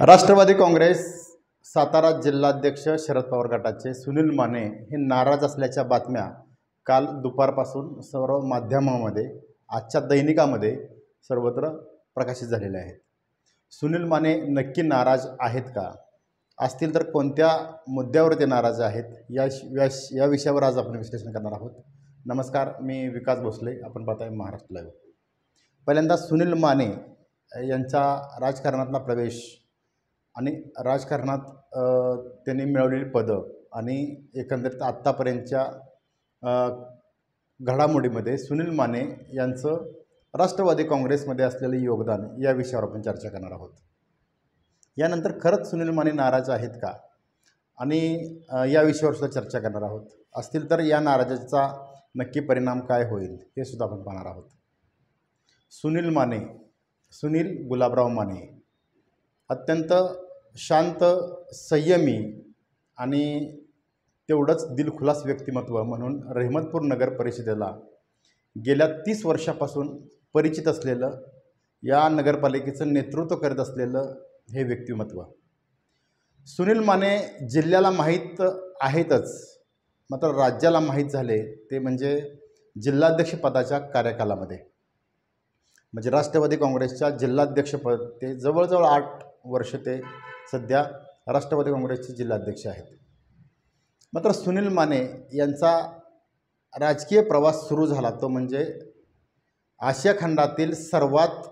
राष्ट्रवादी काँग्रेस सातारा जिल्हाध्यक्ष शरद पवार गटाचे सुनील माने हे नाराज असल्याच्या बातम्या काल दुपारपासून सर्व माध्यमामध्ये आजच्या दैनिकामध्ये सर्वत्र प्रकाशित झालेल्या आहेत. सुनील माने नक्की नाराज आहेत का? असतील तर कोणत्या मुद्द्यावर ते नाराज आहेत? या या या विषयावर आज आपण विश्लेषण करणार आहोत. नमस्कार मी विकास भोसले आपण पाहताय महाराष्ट्र लाईव्ह पहिल्यांदा सुनील माने यांचा राजकारणातला प्रवेश आणि राजकारणात त्यांनी मिळवलेली पदं आणि एकंदरीत आत्तापर्यंतच्या घडामोडीमध्ये सुनील माने यांचं राष्ट्रवादी काँग्रेसमध्ये असलेलं योगदान या विषयावर आपण चर्चा करणार आहोत. यानंतर खरंच सुनील माने नाराज आहेत का? आणि या विषयावर सुद्धा चर्चा करणार आहोत. असतील तर या नाराजाचा नक्की परिणाम काय होईल हे सुद्धा आपण पाहणार आहोत. सुनील माने सुनील गुलाबराव माने अत्यंत शांत संयमी आणि तेवढंच दिलखुलास व्यक्तिमत्व म्हणून रहमतपूर नगर परिषदेला गेल्या तीस वर्षापासून परिचित असलेलं या नगरपालिकेचं नेतृत्व करत असलेलं हे व्यक्तिमत्व. सुनील माने जिल्ह्याला माहीत आहेतच मात्र राज्याला माहीत झाले ते म्हणजे जिल्हाध्यक्षपदाच्या कार्यकालामध्ये. म्हणजे राष्ट्रवादी काँग्रेसच्या जिल्हाध्यक्षपद ते जवळजवळ आठ वर्ष ते सध्या राष्ट्रवादी काँग्रेसचे जिल्हाध्यक्ष आहेत. मात्र सुनील माने यांचा राजकीय प्रवास सुरू झाला तो म्हणजे आशिया खंडातील सर्वात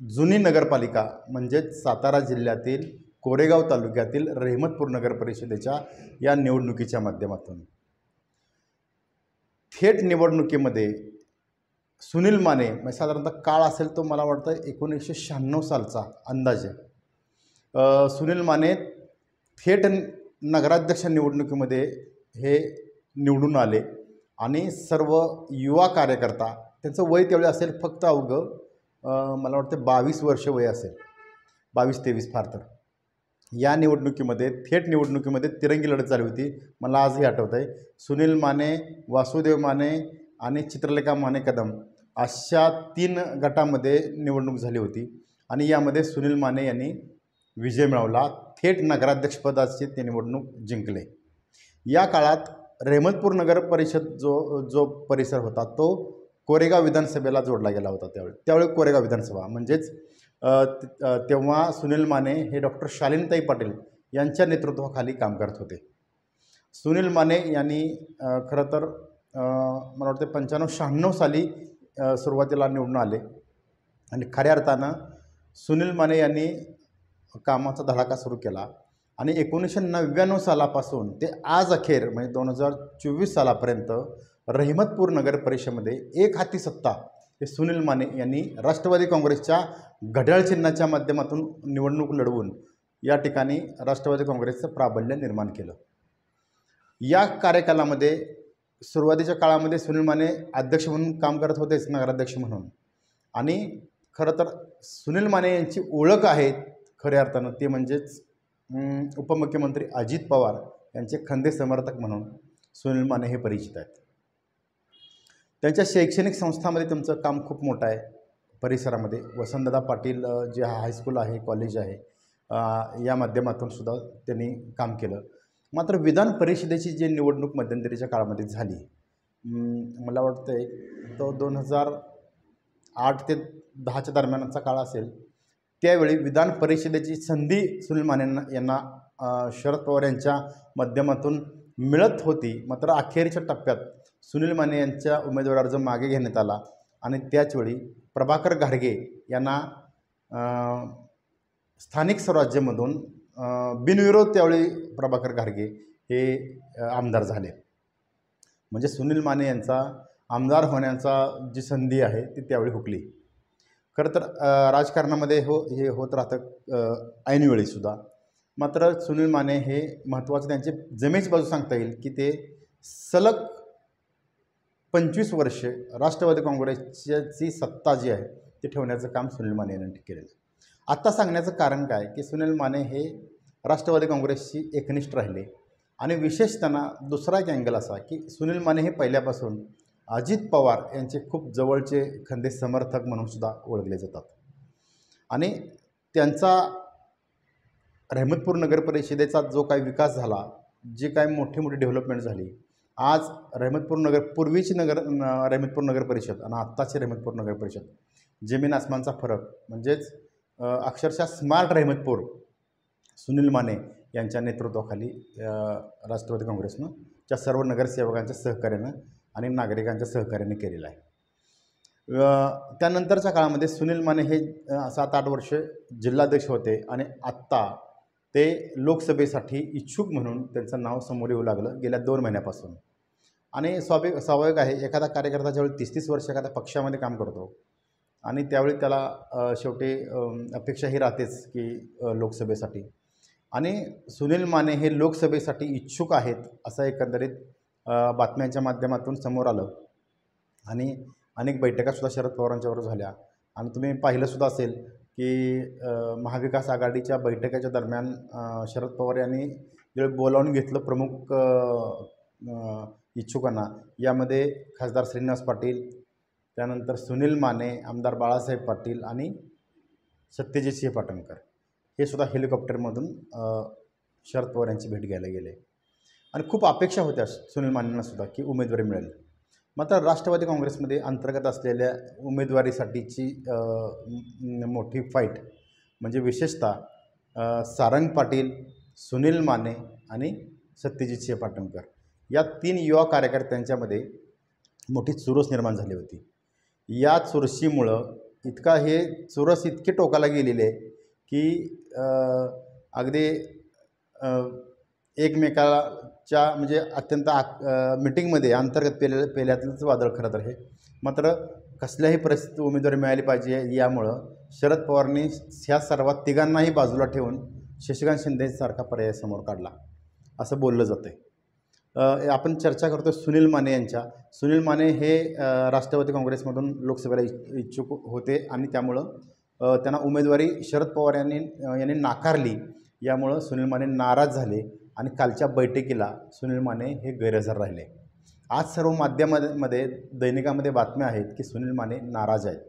जुनी नगरपालिका म्हणजेच सातारा जिल्ह्यातील कोरेगाव तालुक्यातील रहमतपूर नगर परिषदेच्या या निवडणुकीच्या माध्यमातून. थेट निवडणुकीमध्ये सुनील माने म्हणजे साधारणतः काळ असेल तो मला वाटतं एकोणीसशे शहाण्णव सालचा अंदाजे आहे सुनील माने थेट नगराध्यक्ष निवडणुकीमध्ये हे निवडून आले आणि सर्व युवा कार्यकर्ता त्यांचं वय तेवढं असेल फक्त अवघं मला वाटतं बावीस वर्ष वय असेल बावीस तेवीस फार तर. या निवडणुकीमध्ये थेट निवडणुकीमध्ये तिरंगी लढत झाली होती मला आजही आठवत आहे सुनील माने वासुदेव माने आणि चित्रलेखा माने कदम अशा तीन गटामध्ये निवडणूक झाली होती आणि यामध्ये सुनील माने यांनी विजय मिळवला थेट नगराध्यक्षपदाची ते निवडणूक जिंकले. या काळात रेमतपूर नगर परिषद जो जो परिसर होता तो कोरेगाव विधानसभेला जोडला गेला होता त्यावेळी. त्यावेळी कोरेगाव विधानसभा म्हणजेच तेव्हा सुनील माने हे डॉक्टर शालीनताई पाटील यांच्या नेतृत्वाखाली काम करत होते. सुनील माने यांनी खरं तर मला वाटतं पंच्याण्णव शहाण्णव साली सुरुवातीला निवडून आले. आणि खऱ्या अर्थानं सुनील माने यांनी कामाचा धडाका सुरू केला. आणि एकोणीसशे नव्याण्णव सालापासून ते आज अखेर म्हणजे दोन हजार चोवीस सालापर्यंत रहिमतपूर नगर परिषदेमध्ये एक हाती सत्ता हे सुनील माने यांनी राष्ट्रवादी काँग्रेसच्या घड्याळ चिन्हाच्या माध्यमातून निवडणूक लढवून या ठिकाणी राष्ट्रवादी काँग्रेसचं प्राबल्य निर्माण केलं. या कार्यकालामध्ये सुरुवातीच्या काळामध्ये सुनील माने अध्यक्ष म्हणून काम करत होतेच नगराध्यक्ष म्हणून. आणि खरं तर सुनील माने यांची ओळख आहे खऱ्या अर्थानं ते म्हणजेच उपमुख्यमंत्री अजित पवार यांचे खंदे समर्थक म्हणून सुनील माने हे परिचित आहेत. त्यांच्या शैक्षणिक संस्थामध्ये त्यांचं काम खूप मोठं आहे. परिसरामध्ये वसंतदा पाटील जे हायस्कूल आहे कॉलेज आहे या माध्यमातून सुद्धा त्यांनी काम केलं. मात्र विधान परिषदेची जी निवडणूक मध्यंतरीच्या काळामध्ये झाली मला वाटतं आहे तो दोन हजार आठ ते दहाच्या दरम्यानचा काळ असेल त्यावेळी विधान परिषदेची संधी सुनील माने यांना शरद पवार यांच्या माध्यमातून मिळत होती. मात्र अखेरच्या टप्प्यात सुनील माने यांच्या उमेदवार अर्ज मागे घेण्यात आला आणि त्याचवेळी प्रभाकर घारगे यांना स्थानिक स्वराज्यामधून बिनविरोध त्यावेळी प्रभाकर घारगे हे आमदार झाले. म्हणजे सुनील माने यांचा आमदार होण्याचा जी संधी आहे ती त्यावेळी हुकली. खरं तर राजकारणामध्ये हो हे होत राहतं ऐनवेळीसुद्धा मात्र सुनील माने हे महत्त्वाचं त्यांचे जमेची बाजू सांगता येईल की ते सलग पंचवीस वर्षे राष्ट्रवादी काँग्रेसची सत्ता जी आहे ती ठेवण्याचं काम सुनील माने यांनी केलेलं आहे. आत्ता सांगण्याचं कारण काय? की सुनील माने हे राष्ट्रवादी काँग्रेसशी एकनिष्ठ राहिले. आणि विशेष त्यांना दुसरा एक अँगल असा की सुनील माने हे पहिल्यापासून अजित पवार यांचे खूप जवळचे खंदे समर्थक म्हणून सुद्धा ओळखले जातात. आणि त्यांचा रहमतपूर नगर परिषदेचा जो काही विकास झाला जी काही मोठी मोठी डेव्हलपमेंट झाली आज रहमतपूर नगर पूर्वीची नगर रहमतपूर नगर परिषद आणि आत्ताची रहमतपूर नगर परिषद जमीन आसमानचा फरक म्हणजेच अक्षरशः स्मार्ट रहमतपूर सुनील माने यांच्या नेतृत्वाखाली राष्ट्रवादी काँग्रेसनं च्या सर्व नगरसेवकांच्या सहकार्यानं आणि नागरिकांच्या सहकार्याने केलेलं आहे. त्यानंतरच्या काळामध्ये सुनील माने हे सात आठ वर्ष जिल्हाध्यक्ष होते आणि आत्ता ते लोकसभेसाठी इच्छुक म्हणून त्यांचं नाव समोर येऊ लागलं गेल्या दोन महिन्यापासून. आणि स्वाभाविक स्वाभाविक आहे एखादा कार्यकर्ता ज्यावेळी तीस तीस वर्ष एखाद्या पक्षामध्ये काम करतो आणि त्यावेळी त्याला शेवटी अपेक्षा ही राहतेच की लोकसभेसाठी. आणि सुनील माने हे लोकसभेसाठी इच्छुक आहेत असं एकंदरीत बातम्यांच्या माध्यमातून समोर आलं. आणि अनेक बैठकासुद्धा शरद पवारांच्याबरोबर झाल्या. आणि तुम्ही पाहिलंसुद्धा असेल की महाविकास आघाडीच्या बैठकाच्या दरम्यान शरद पवार यांनी जे बोलावून घेतलं प्रमुख इच्छुकांना यामध्ये खासदार श्रीनिवास पाटील त्यानंतर सुनील माने आमदार बाळासाहेब पाटील आणि सत्यजित सिंह पाटणकर. हे सुद्धा हेलिकॉप्टरमधून शरद पवार यांची भेट घ्यायला गेले. आणि खूप अपेक्षा होत्या सुनील मानेंना सुद्धा की उमेदवारी मिळेल. मात्र राष्ट्रवादी काँग्रेसमध्ये अंतर्गत असलेल्या उमेदवारीसाठीची मोठी फाईट म्हणजे विशेषतः सारंग पाटील सुनील माने आणि सत्यजित सिंह पाटणकर. या तीन युवा कार्यकर्त्यांच्यामध्ये मोठी चुरस निर्माण झाली होती. या चुरशीमुळं इतका हे चुरस इतके टोकाला गेलेले आहे की अगदी एकमेकाच्या म्हणजे अत्यंत आक मिटिंगमध्ये अंतर्गत पेले पेल्यातलंच वादळ खरं तर हे. मात्र कसल्याही परिस्थितीत उमेदवारी मिळाली पाहिजे यामुळं शरद पवारांनी ह्या सर्वात तिघांनाही बाजूला ठेवून शशिकांत शिंदेसारखा पर्याय समोर काढला. असं बोललं जातं आहे आपण चर्चा करतो सुनील माने यांच्या. सुनील माने हे राष्ट्रवादी काँग्रेसमधून लोकसभेला इच्छ- इच्छुक होते आणि त्यामुळं त्यांना उमेदवारी शरद पवार यांनी यांनी नाकारली. यामुळं सुनील माने नाराज झाले. आणि कालच्या बैठकीला सुनील माने हे गैरहजर राहिले. आज सर्व माध्यमामध्ये दैनिकामध्ये बातम्या आहेत की सुनील माने नाराज आहेत.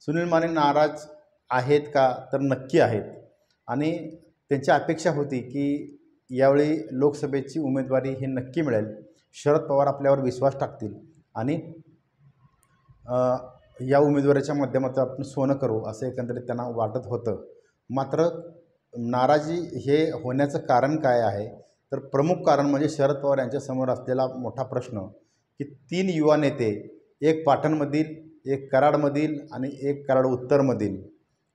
सुनील माने नाराज आहेत का तर नक्की आहेत. आणि त्यांची अपेक्षा होती की यावेळी लोकसभेची उमेदवारी ही नक्की मिळेल. शरद पवार आपल्यावर विश्वास टाकतील आणि या उमेदवाराच्या माध्यमातून आपण सोनं करू असं एकंदरीत त्यांना वाटत होतं. मात्र नाराजी हे होण्याचं कारण काय आहे? तर प्रमुख कारण म्हणजे शरद पवार यांच्यासमोर असलेला मोठा प्रश्न की तीन युवा नेते एक पाटणमधील एक कराडमधील आणि एक कराड उत्तरमधील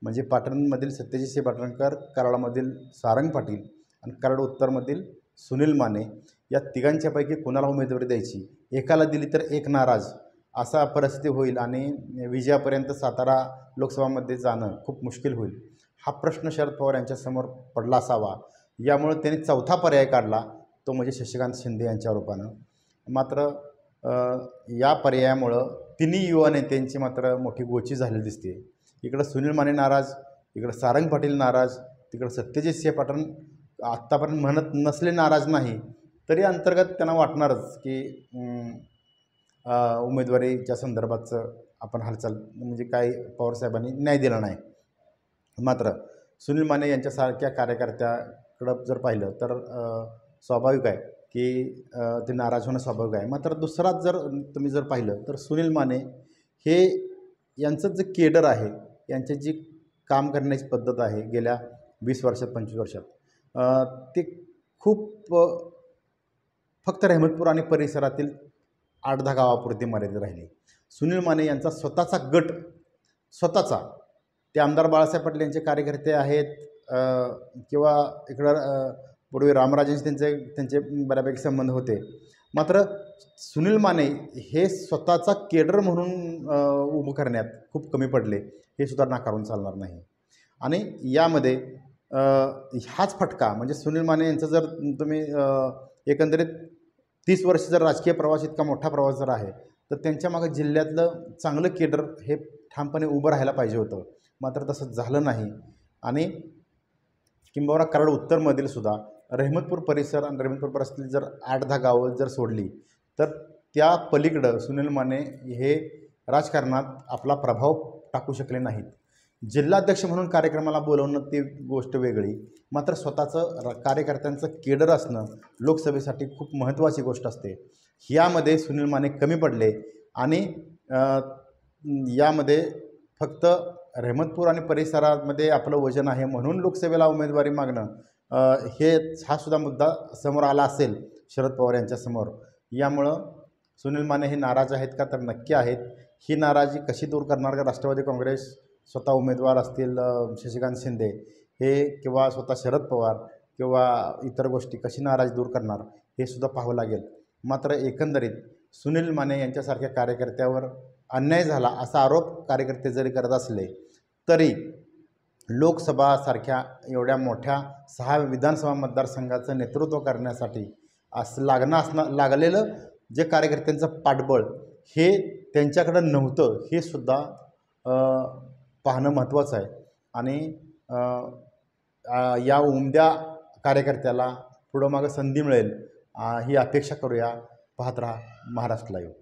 म्हणजे पाटणमधील सत्यजितसिंह पाटणकर कराडमधील सारंग पाटील आणि कराड उत्तरमधील सुनील माने या तिघांच्यापैकी कुणाला उमेदवारी द्यायची? एकाला दिली तर एक नाराज. असा परिस्थिती होईल आणि विजयापर्यंत सातारा लोकसभामध्ये जाणं खूप मुश्किल होईल. हा प्रश्न शरद पवार यांच्यासमोर पडला असावा. यामुळे त्यांनी चौथा पर्याय काढला तो म्हणजे शशिकांत शिंदे यांच्या रूपानं. मात्र या पर्यायामुळं तिन्ही युवा नेत्यांची मात्र मोठी गोची झालेली दिसते. इकडं सुनील माने नाराज इकडं सारंग पाटील नाराज तिकडं सत्यजित सिंह पाटण आत्तापर्यंत म्हणत नसले नाराज नाही तरी अंतर्गत त्यांना वाटणारच की उमेदवारीच्या संदर्भातचं आपण हालचाल म्हणजे काय पवारसाहेबांनी न्याय दिला नाही. मात्र सुनील माने यांच्यासारख्या कार्यकर्त्याकडं जर पाहिलं तर स्वाभाविक आहे की ते नाराज होणं स्वाभाविक आहे. मात्र दुसराच जर तुम्ही जर पाहिलं तर सुनील माने हे यांचं जे केडर आहे यांची जी काम करण्याची पद्धत आहे गेल्या वीस वर्षात पंचवीस वर्षात ते खूप फक्त रहमतपूर आणि परिसरातील आठ दहा गावापुरती मर्यादित राहिली. सुनील माने यांचा स्वतःचा गट स्वतःचा ते आमदार बाळासाहेब पाटील यांचे कार्यकर्ते आहेत. किंवा इकडं पूर्वी रामराजेंशी त्यांचे त्यांचे बऱ्यापैकी संबंध होते. मात्र सुनील माने हे स्वतःचा केडर म्हणून उभं करण्यात खूप कमी पडले. हे सुद्धा नाकारून चालणार नाही. आणि यामध्ये हाच फटका म्हणजे सुनील माने यांचं जर तुम्ही एकंदरीत तीस वर्ष जर राजकीय प्रवास इतका मोठा प्रवास जर आहे तर त्यांच्या मागे जिल्ह्यातलं चांगलं केडर हे ठामपणे उभं राहायला पाहिजे होतं. मात्र तसं झालं नाही. आणि किंबहुना कराड उत्तरमधील सुद्धा रहमतपूर परिसर आणि रहमतपूर परिसरातील जर आठ दहा गावं जर सोडली तर त्या पलीकडं सुनील माने हे राजकारणात आपला प्रभाव टाकू शकले नाहीत. जिल्हाध्यक्ष म्हणून कार्यक्रमाला बोलवणं ती गोष्ट वेगळी मात्र स्वतःचं र- कार्यकर्त्यांचं केडर असणं लोकसभेसाठी खूप महत्त्वाची गोष्ट असते. यामध्ये सुनील माने कमी पडले आणि यामध्ये फक्त रहमतपूर आणि परिसरामध्ये आपलं वजन आहे म्हणून लोकसभेला उमेदवारी मागणं हे हा सुद्धा मुद्दा समोर आला असेल शरद पवार यांच्यासमोर यामुळं सुनील माने हे नाराज आहेत का तर नक्की आहेत. ही नाराजी कशी दूर करणार का? राष्ट्रवादी काँग्रेस स्वतः उमेदवार असतील शशिकांत शिंदे हे किंवा स्वतः शरद पवार किंवा इतर गोष्टी कशी नाराजी दूर करणार हे सुद्धा पाहावं लागेल. मात्र एकंदरीत सुनील माने यांच्यासारख्या कार्यकर्त्यावर अन्याय झाला असा आरोप कार्यकर्ते जरी करत असले तरी लोकसभासारख्या एवढ्या मोठ्या सहा विधानसभा मतदारसंघाचं नेतृत्व करण्यासाठी असं लागणं असणं लागलेलं जे कार्यकर्त्यांचं पाठबळ हे त्यांच्याकडं नव्हतं हे सुद्धा पाहणं महत्त्वाचं आहे. आणि या उमद्या कार्यकर्त्याला पुढं मागं संधी मिळेल ही अपेक्षा करूया. पाहत राहा महाराष्ट्र लाईव्ह